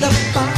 the fire.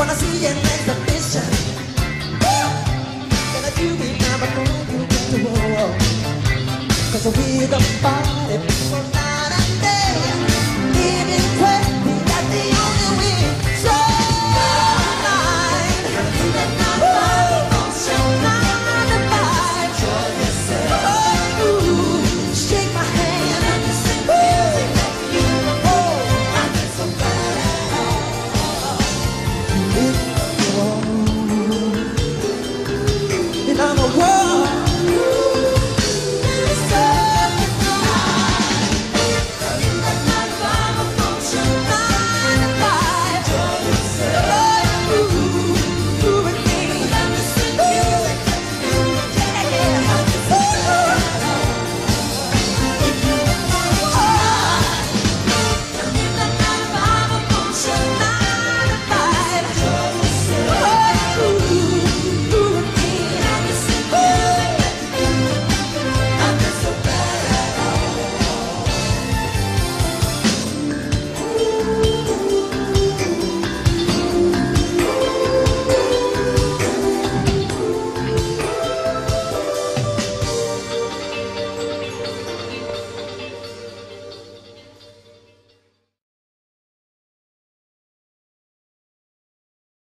wanna see your exhibition. Can Cause we're the party people